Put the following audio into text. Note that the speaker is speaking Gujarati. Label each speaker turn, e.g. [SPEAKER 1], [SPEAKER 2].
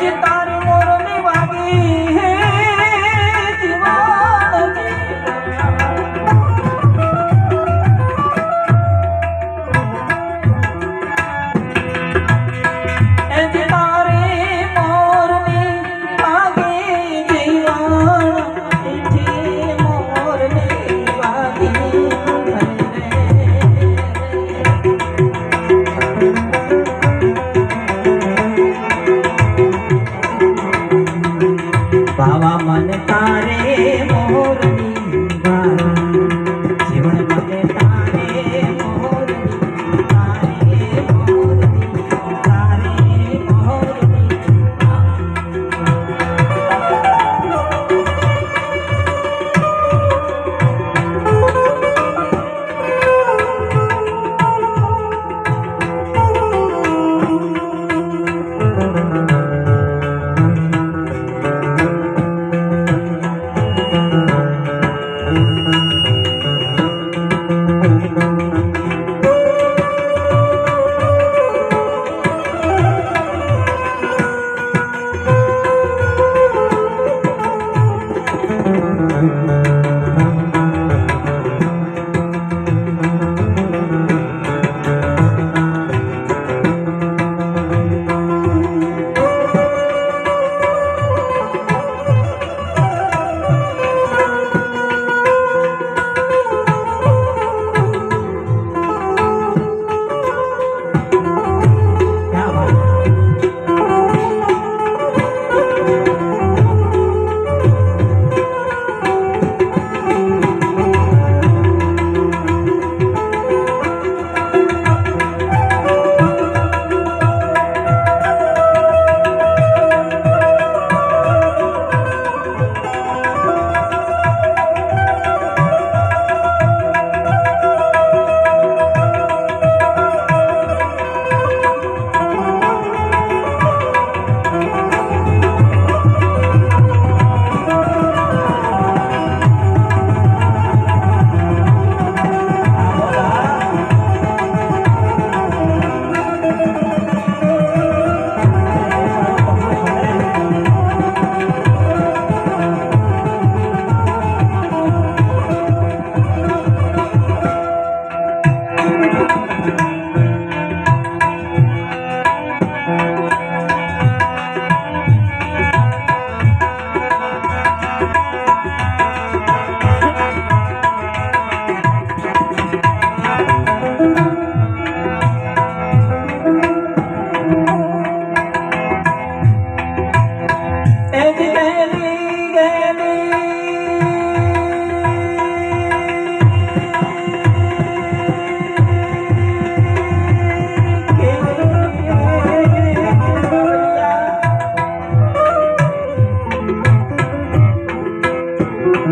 [SPEAKER 1] visitar. બાવા મન તારે મોર Música